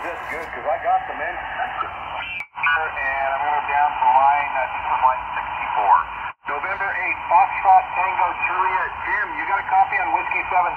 That's good because I got them in, And I'm going to down to line, I think it was line 64. November 8th, Foxtrot Tango Juliet. Jim, you got a copy on Whiskey 7?